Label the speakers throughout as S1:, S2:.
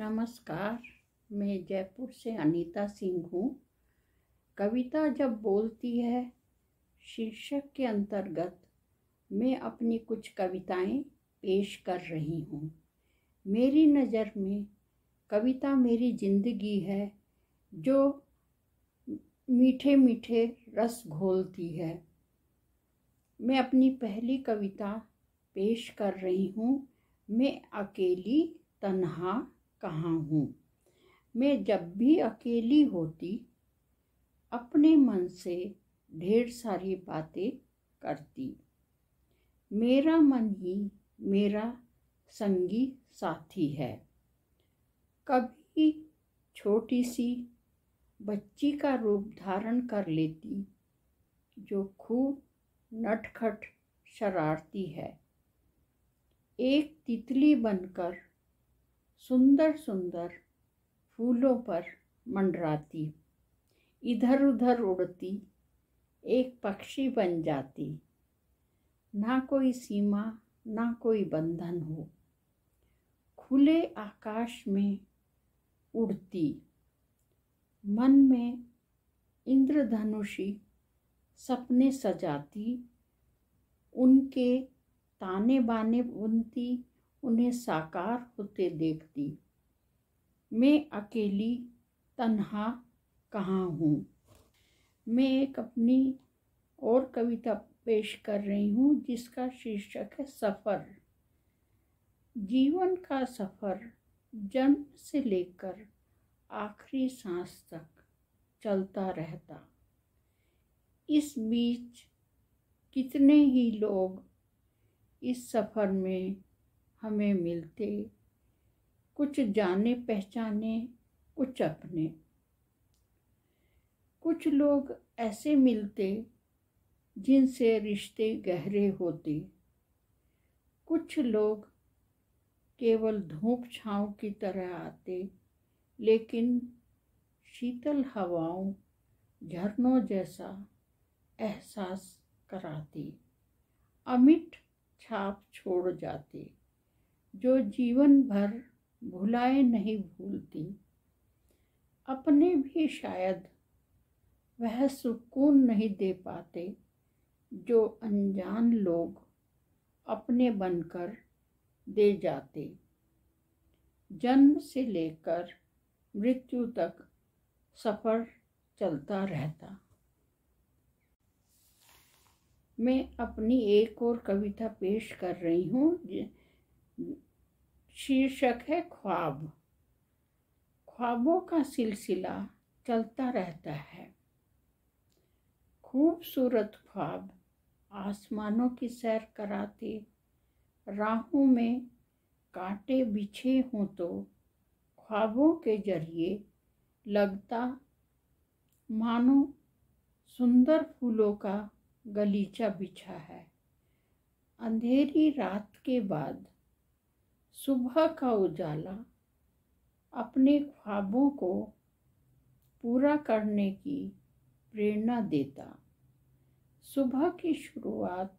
S1: नमस्कार, मैं जयपुर से अनीता सिंह हूँ। कविता जब बोलती है, शीर्षक के अंतर्गत मैं अपनी कुछ कविताएँ पेश कर रही हूँ। मेरी नज़र में कविता मेरी ज़िंदगी है, जो मीठे मीठे रस घोलती है। मैं अपनी पहली कविता पेश कर रही हूँ, मैं अकेली तन्हा कहाँ हूँ? मैं जब भी अकेली होती, अपने मन से ढेर सारी बातें करती। मेरा मन ही मेरा संगी साथी है। कभी छोटी सी बच्ची का रूप धारण कर लेती, जो खूब नटखट शरारती है। एक तितली बनकर सुंदर सुंदर फूलों पर मंडराती। इधर उधर उड़ती, एक पक्षी बन जाती। ना कोई सीमा, ना कोई बंधन हो। खुले आकाश में उड़ती। मन में इंद्रधनुषी सपने सजाती। उनके ताने बाने बुनती। उन्हें साकार होते देखती। मैं अकेली तन्हा कहाँ हूँ? मैं एक अपनी और कविता पेश कर रही हूँ जिसका शीर्षक है सफ़र। जीवन का सफ़र जन्म से लेकर आखिरी सांस तक चलता रहता। इस बीच कितने ही लोग इस सफ़र में हमें मिलते, कुछ जाने पहचाने, कुछ अपने। कुछ लोग ऐसे मिलते, जिनसे रिश्ते गहरे होते। कुछ लोग केवल धूप छाँव की तरह आते, लेकिन शीतल हवाओं, झरनों जैसा एहसास कराती। अमिट छाप छोड़ जाते। जो जीवन भर भुलाए नहीं भूलती, अपने भी शायद वह सुकून नहीं दे पाते जो अनजान लोग अपने बनकर दे जाते। जन्म से लेकर मृत्यु तक सफ़र चलता रहता। मैं अपनी एक और कविता पेश कर रही हूँ शीर्षक है ख्वाब। ख्वाबों का सिलसिला चलता रहता है। खूबसूरत ख्वाब आसमानों की सैर कराते, राहों में कांटे बिछे हों तो ख्वाबों के ज़रिए लगता मानो सुंदर फूलों का गलीचा बिछा है। अंधेरी रात के बाद सुबह का उजाला अपने ख्वाबों को पूरा करने की प्रेरणा देता। सुबह की शुरुआत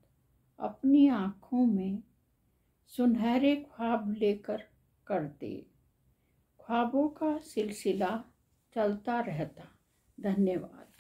S1: अपनी आँखों में सुनहरे ख्वाब लेकर करते। ख्वाबों का सिलसिला चलता रहता। धन्यवाद।